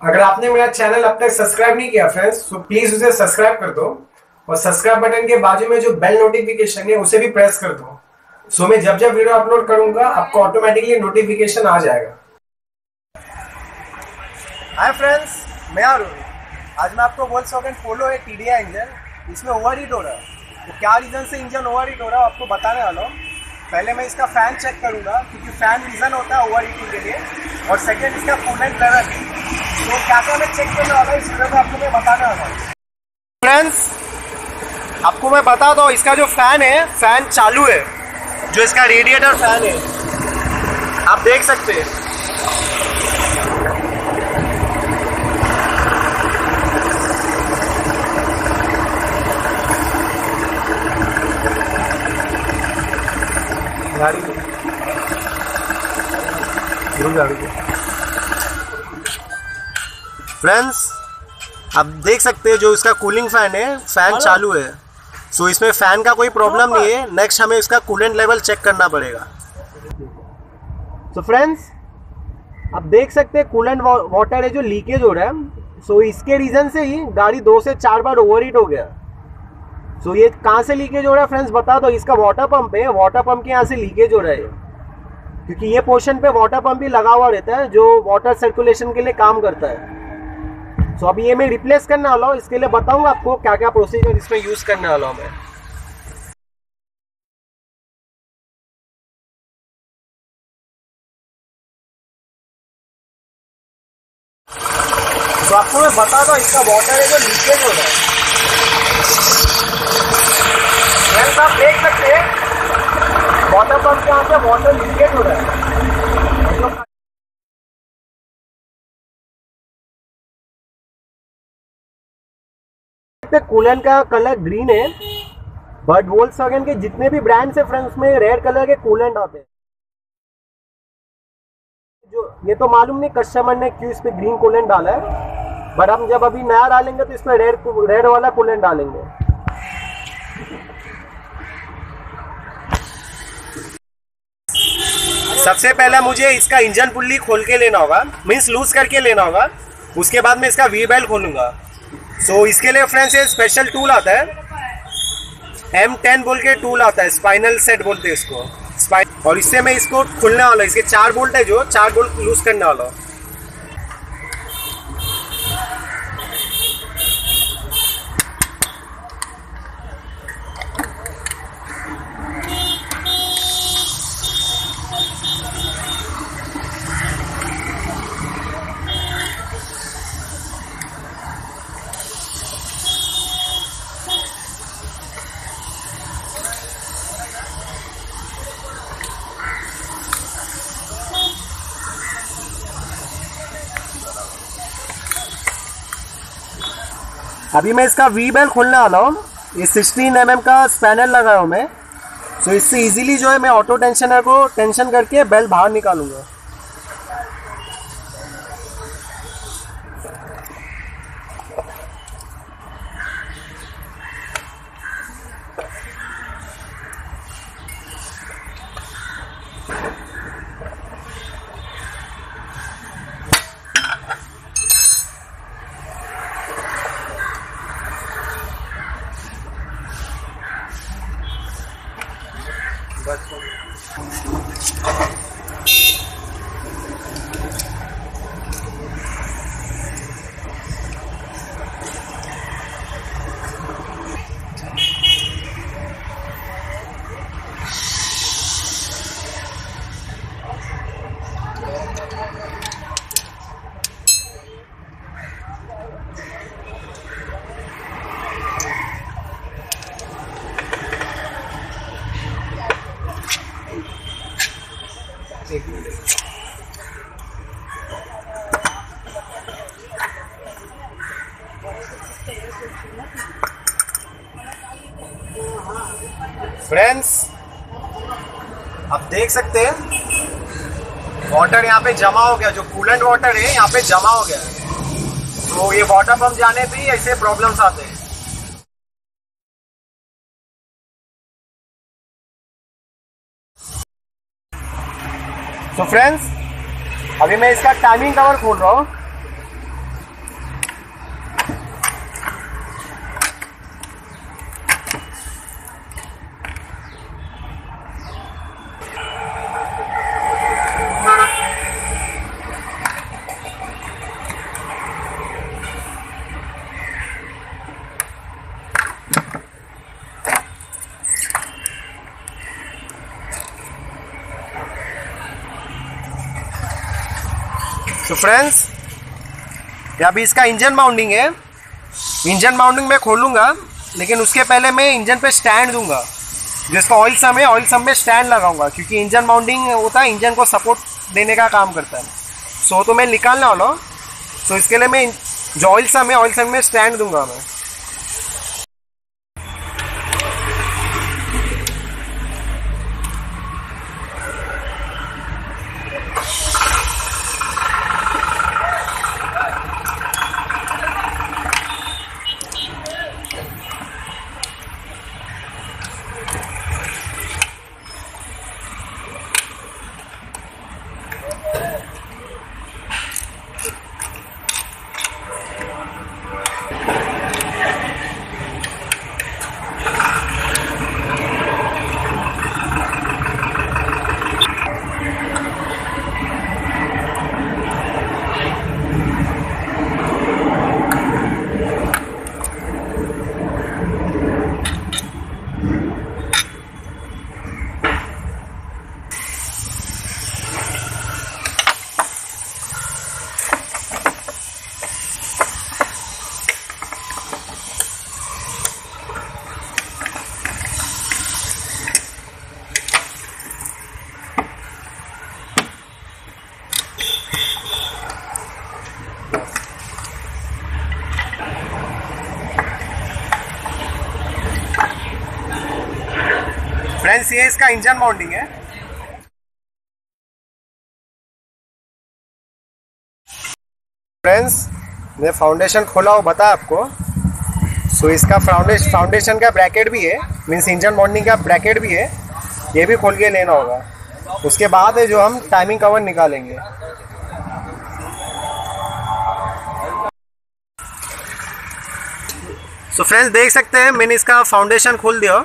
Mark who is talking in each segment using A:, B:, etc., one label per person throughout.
A: अगर आपने मेरा चैनल अब तक सब्सक्राइब नहीं किया फ्रेंड्स तो प्लीज़ उसे सब्सक्राइब कर दो और सब्सक्राइब बटन के बाजू में जो बेल नोटिफिकेशन है, उसे भी प्रेस कर दो। सो मैं जब जब वीडियो अपलोड करूँगा, आपको ऑटोमेटिकली नोटिफिकेशन आ जाएगा।
B: हाय फ्रेंड्स मैं अरुण। आज मैं आपको वोल्स वैगन पोलो है टी इंजन इसमें ओवर हीट हो रहा है। तो क्या रीज़न से इंजन ओवर हीट हो रहा है, आपको बताने वाला हूँ। पहले मैं इसका फ़ैन चेक करूँगा, क्योंकि फ़ैन रीज़न होता है ओवर हीटिंग के लिए। और सेकेंड इसका कूलेंट लेवल तो क्या मैं चेक करने वाला इस वीडियो में आपको मैं बताना होगा फ्रेंड्स आपको मैं बता दो, इसका जो फ़ैन है फ़ैन चालू है। जो इसका रेडिएटर फ़ैन है। आप देख सकते हैं। फ्रेंड्स आप देख सकते हैं जो इसका कूलिंग फ़ैन है फ़ैन चालू है। सो so, इसमें फ़ैन का कोई प्रॉब्लम नहीं है। नेक्स्ट हमें इसका कूलेंट लेवल चेक करना पड़ेगा। सो so, फ्रेंड्स आप देख सकते हैं कूलेंट वाटर है जो लीकेज हो रहा है। सो so, इसके रीज़न से ही गाड़ी दो से चार बार ओवर हीट हो गया। सो ये कहाँ से लीकेज हो रहा है फ्रेंड्स बता दो। इसका वाटर पंप है। वाटर पंप के यहाँ से लीकेज हो रहा है। क्योंकि ये पोर्शन पे वाटर पंप भी लगा हुआ रहता है, जो वाटर सर्कुलेशन के लिए काम करता है। सो अभी ये मैं रिप्लेस करने वाला हूँ। इसके लिए बताऊँगा आपको क्या क्या प्रोसीजर इसमें यूज़ करने वाला हूँ मैं। तो आपको मैं बता दो, इसका वाटर है जो लीकेज हो रहा है। आप देख सकते हैं। वाटर पंप यहाँ से वाटर लीकेज हो रहा है। कूलन का कलर ग्रीन है। बट वोल्स के जितने भी ब्रांड्स है फ्रेंड्स में रेड कलर के कूलेंट आते हैं। जो, ये तो मालूम नहीं कस्टमर ने क्यों इस पे ग्रीन कूलेंट डाला है। बट हम जब अभी नया डालेंगे तो इसमें रेड रेड वाला कूलेंट डालेंगे। सबसे पहले मुझे इसका इंजन पुल्ली खोल के लेना होगा मीन्स लूज करके लेना होगा। उसके बाद मैं इसका वी बेल्ट खोलूँगा। सो so, इसके लिए फ्रेंड्स ये स्पेशल टूल आता है। एम टेन बोल के टूल आता है स्पाइनल सेट बोलते हैं इसको। और इससे मैं इसको खुलने वाला इसके चार बोल्ट है जो चार बोल्ट लूज करने वाला हूँ। अभी मैं इसका वी बेल खोलने वाला हूँ। ये सिक्सटीन एम mm का स्पैनर लगाया हूँ मैं। तो इससे इजीली जो है मैं ऑटो टेंशनर को टेंशन करके बेल बाहर निकालूँगा। फ्रेंड्स आप देख सकते हैं वाटर यहाँ पे जमा हो गया, जो कूलेंट वाटर है, यहाँ पे जमा हो गया। तो ये वाटर पंप जाने पे ऐसे प्रॉब्लम्स आते हैं। तो फ्रेंड्स अभी मैं इसका टाइमिंग कवर खोल रहा हूँ। तो फ्रेंड्स अभी इसका इंजन माउंटिंग है। इंजन माउंटिंग मैं खोलूँगा लेकिन उसके पहले मैं इंजन पे स्टैंड दूँगा, जिसका ऑयल सम है। ऑयल सम में स्टैंड लगाऊँगा, क्योंकि इंजन माउंटिंग होता है इंजन को सपोर्ट देने का काम करता है। सो तो मैं निकालने वाला हूँ। सो इसके लिए मैं जो ऑयल सम है ऑयल सम में स्टैंड दूँगा मैं। फ्रेंड्स ये इसका इंजन माउंटिंग है। फ्रेंड्स मैं फाउंडेशन खोला हो बता आपको। सो so, इसका फाउंडेशन फाउंडेशन का ब्रैकेट भी है मीन्स इंजन माउंटिंग का ब्रैकेट भी है ये भी खोल के लेना होगा। उसके बाद है जो हम टाइमिंग कवर निकालेंगे। सो फ्रेंड्स देख सकते हैं मैंने इसका फाउंडेशन खोल दिया।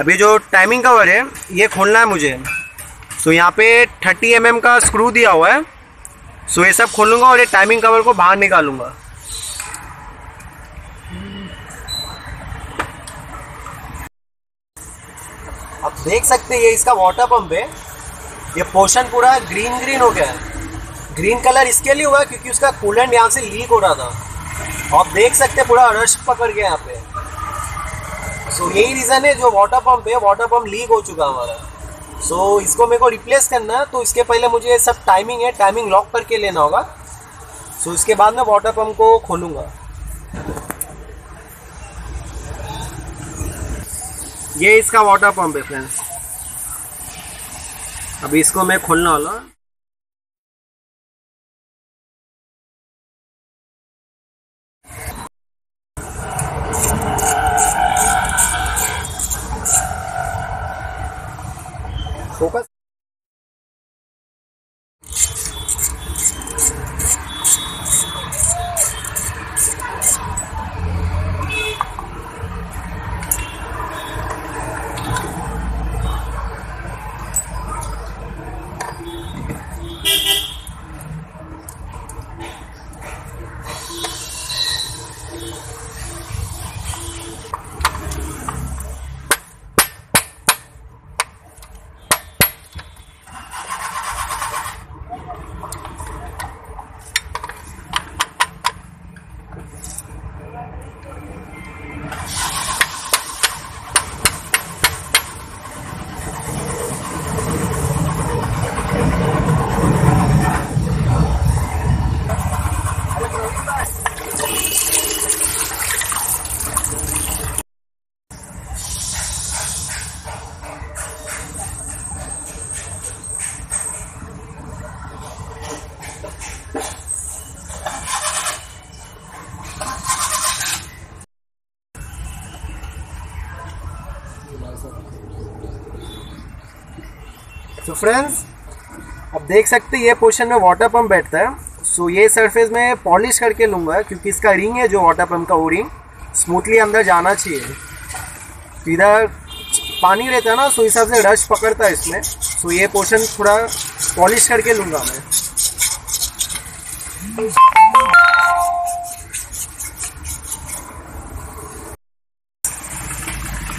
B: अभी जो टाइमिंग कवर है, ये खोलना है मुझे। सो यहाँ पे 30 एम mm का स्क्रू दिया हुआ है। सो ये सब खोलूँगा और ये टाइमिंग कवर को बाहर निकालूँगा। आप देख सकते हैं ये इसका वाटर पंप है। ये पोर्शन पूरा ग्रीन ग्रीन हो गया है। ग्रीन कलर इसके लिए हुआ क्योंकि उसका कूलेंट यहाँ से लीक हो रहा था। आप देख सकते हैं पूरा रश पकड़ गया यहाँ पे। सो so, यही रीज़न है जो वाटर पंप है वाटर पंप लीक हो चुका हमारा। सो so, इसको मेरे को रिप्लेस करना है तो इसके पहले मुझे सब टाइमिंग है टाइमिंग लॉक करके लेना होगा। सो so, इसके बाद मैं वाटर पंप को खोलूँगा। ये इसका वाटर पंप है फ्रेंड्स अभी इसको मैं खोलना वाला। हूँ। तो फ्रेंड्स अब देख सकते हैं ये पोर्शन में वाटर पंप बैठता है। सो ये सरफेस में पॉलिश करके लूँगा क्योंकि इसका रिंग है जो वाटर पंप का वो रिंग स्मूथली अंदर जाना चाहिए। इधर पानी रहता है ना सो हिसाब से रश पकड़ता है इसमें। सो ये पोर्शन थोड़ा पॉलिश करके लूँगा मैं।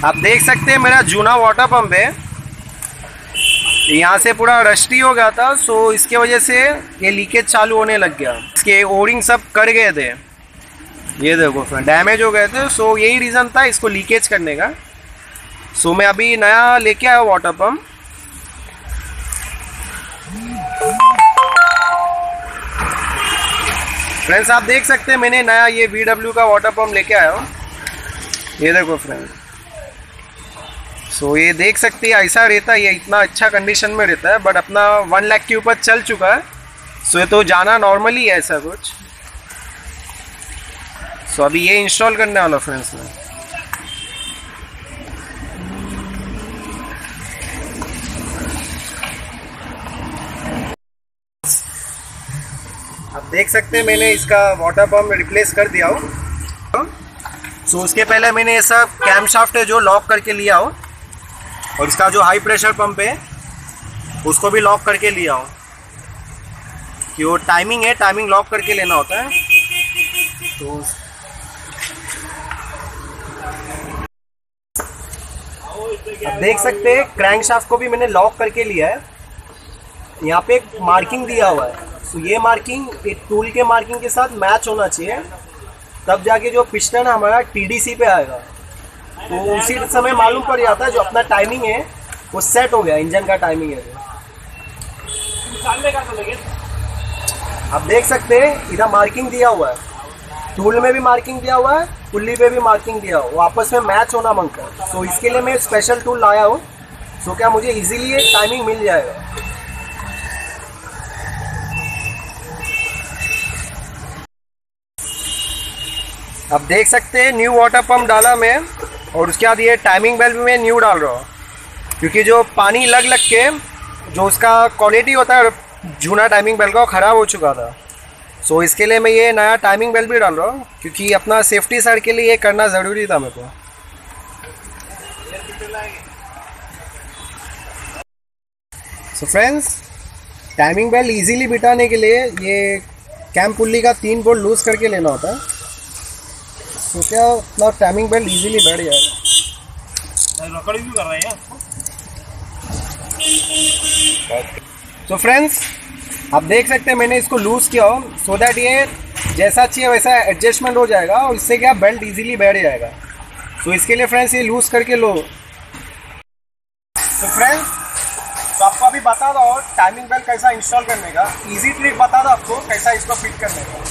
B: आप देख सकते हैं मेरा जूना वाटर पंप है। यहाँ से पूरा रस्टी हो गया था सो इसके वजह से ये लीकेज चालू होने लग गया। इसके ओरिंग सब कट गए थे। ये देखो डैमेज हो गए थे सो यही रीज़न था इसको लीकेज करने का। सो मैं अभी नया लेके आया वाटर पम्प फ्रेंड्स आप देख सकते हैं, मैंने नया ये वी का वाटर पम्प लेके आया हूँ। ये देखो फ्रेंड सो so, ये देख सकते हैं ऐसा रहता है ये इतना अच्छा कंडीशन में रहता है बट अपना वन लाख के ऊपर चल चुका है। सो so, ये तो जाना नॉर्मली है ऐसा कुछ। सो so, अभी ये इंस्टॉल करने वाला फ्रेंड्स में। आप देख सकते हैं मैंने इसका वाटर पम्प रिप्लेस कर दिया हूँ। सो so, उसके पहले मैंने सब कैम शाफ्ट है जो लॉक करके लिया हूँ। और इसका जो हाई प्रेशर पंप है, उसको भी लॉक करके लिया हूँ। कि वो टाइमिंग है टाइमिंग लॉक करके लेना होता है। तो आप देख सकते हैं क्रैंक शाफ्ट को भी मैंने लॉक करके लिया है। यहाँ पे एक मार्किंग दिया हुआ है। तो ये मार्किंग एक टूल के मार्किंग के साथ मैच होना चाहिए। तब जाके जो पिस्टन हमारा टीडीसी पे आएगा। तो उसी समय मालूम पड़ जाता है जो अपना टाइमिंग है, वो सेट हो गया इंजन का टाइमिंग है। आप देख सकते हैं, इधर मार्किंग दिया हुआ है। टूल में भी मार्किंग दिया हुआ है पुल्ली पे भी मार्किंग दिया हुआ आपस में मैच होना माँगता है सो इसके लिए मैं स्पेशल टूल लाया हूँ। सो क्या मुझे इजीली टाइमिंग मिल जाएगा? अब देख सकते हैं न्यू वाटर पंप डाला मैं। और उसके बाद ये टाइमिंग बेल भी मैं न्यू डाल रहा हूँ। क्योंकि जो पानी लग लग के जो उसका क्वालिटी होता है जूना टाइमिंग बेल का ख़राब हो चुका था। सो इसके लिए मैं ये नया टाइमिंग बेल भी डाल रहा हूँ, क्योंकि अपना सेफ्टी साइड के लिए ये करना ज़रूरी था मेरे को। So friends timing belt easily बिठाने के लिए ये कैम पुल्ली का तीन बोल्ट लूज़ करके लेना होता है। तो क्या अपना टाइमिंग बेल्ट इजीली बैठ जाएगा रिकॉर्डिंग भी कर रहे हैं तो फ्रेंड्स आप देख सकते हैं मैंने इसको लूज़ किया हो सो दैट ये जैसा चाहिए वैसा एडजस्टमेंट हो जाएगा और इससे क्या बेल्ट इजीली बैठ जाएगा। तो so, इसके लिए फ्रेंड्स ये लूज़ करके लो। तो फ्रेंड्स तो आपको अभी बता दो टाइमिंग बेल्ट कैसा इंस्टॉल करने का। इजी ट्रिक बता दो आपको कैसा इसको फिट करने का।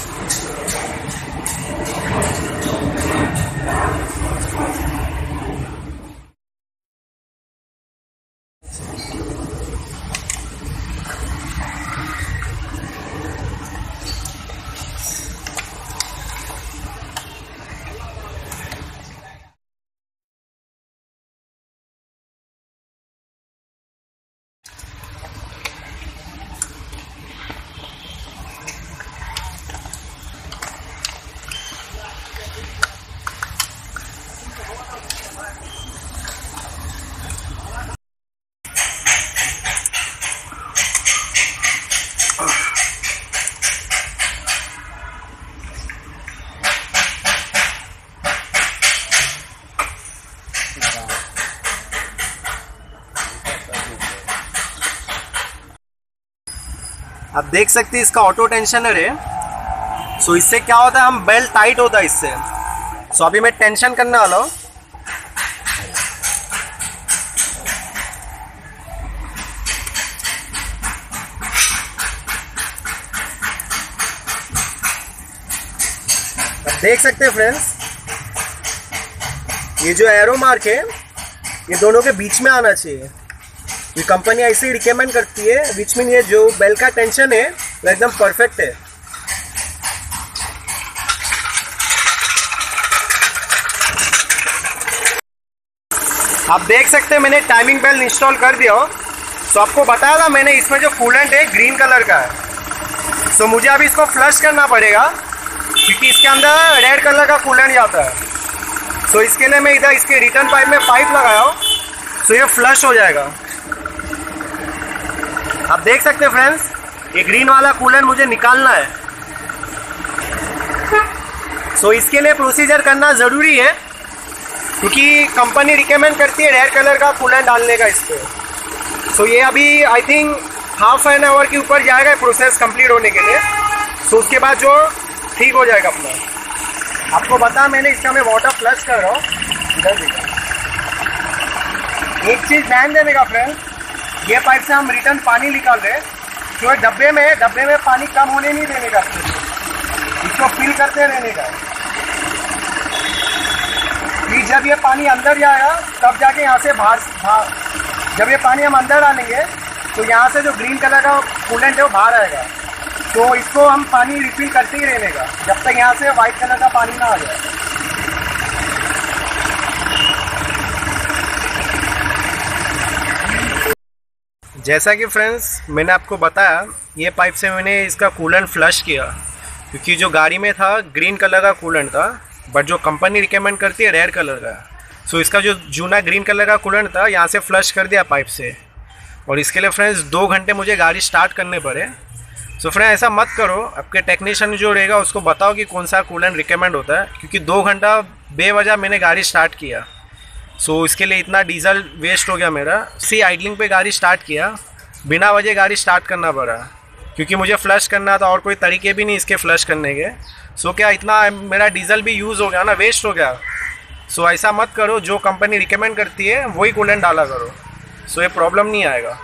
B: आप देख सकते हैं इसका ऑटो टेंशनर है। सो इससे क्या होता है, हम बेल्ट टाइट होता है इससे। सो अभी मैं टेंशन करने वाला हूँ। देख सकते हैं फ्रेंड्स ये जो एरो मार्क है, ये दोनों के बीच में आना चाहिए। ये कंपनी ऐसे ही रिकमेंड करती है विच मीन ये जो बेल का टेंशन है, वो एकदम परफेक्ट है। आप देख सकते हैं, मैंने टाइमिंग बेल इंस्टॉल कर दिया हो। तो आपको बताया था मैंने, इसमें जो कूलेंट है ग्रीन कलर का है। सो मुझे अभी इसको फ्लश करना पड़ेगा, क्योंकि इसके अंदर रेड कलर का कूलेंट जाता है। सो इसके लिए मैं इधर इसके रिटर्न पाइप में पाइप लगाया हूँ सो ये फ्लश हो जाएगा। आप देख सकते हैं फ्रेंड्स ये ग्रीन वाला कूलर मुझे निकालना है। सो so, इसके लिए प्रोसीजर करना ज़रूरी है क्योंकि कंपनी रिकमेंड करती है रेड कलर का कूलर डालने का इस पर सो ये अभी I think half an hour के ऊपर जाएगा प्रोसेस कंप्लीट होने के लिए। सो so, उसके बाद जो ठीक हो जाएगा अपना। आपको बता मैंने इसका मैं वाटर फ्लश कर रहा हूँ। इधर देखा। एक चीज़ ध्यान देने का फ्रेंड ये पाइप से हम रिटर्न पानी निकाल रहे हैं। ये डब्बे में डब्बे में पानी कम होने नहीं देने का। इसको फिल करते रहने का। जब ये पानी अंदर जाएगा, तब जाके यहाँ से बाहर जब ये पानी हम अंदर डालेंगे तो यहाँ से जो ग्रीन कलर का कूलेंट है वो बाहर आएगा। तो इसको हम पानी रिफिल करते ही रहने का, जब तक यहाँ से वाइट कलर का पानी ना आ जाए। जैसा कि फ्रेंड्स मैंने आपको बताया, ये पाइप से मैंने इसका कूलेंट फ्लश किया। क्योंकि जो गाड़ी में था ग्रीन कलर का कूलेंट था बट जो कंपनी रिकमेंड करती है रेड कलर का। सो इसका जो जूना ग्रीन कलर का कूलेंट था, यहाँ से फ्लश कर दिया पाइप से। और इसके लिए फ्रेंड्स दो घंटे मुझे गाड़ी स्टार्ट करने पड़े। सो फ्रेंड ऐसा मत करो, आपके टेक्नीशियन जो रहेगा, उसको बताओ कि कौन सा कूलेंट रिकमेंड होता है। क्योंकि दो घंटा बेवजह मैंने गाड़ी स्टार्ट किया। सो so, इसके लिए इतना डीजल वेस्ट हो गया मेरा। सी आइडलिंग पे गाड़ी स्टार्ट किया। बिना वजह गाड़ी स्टार्ट करना पड़ा। क्योंकि मुझे फ्लश करना था और कोई तरीके भी नहीं इसके फ्लश करने के। सो so, क्या इतना मेरा डीजल भी यूज़ हो गया ना वेस्ट हो गया। सो so, ऐसा मत करो जो कंपनी रिकमेंड करती है वही कूलेंट डाला करो। सो so, ये प्रॉब्लम नहीं आएगा।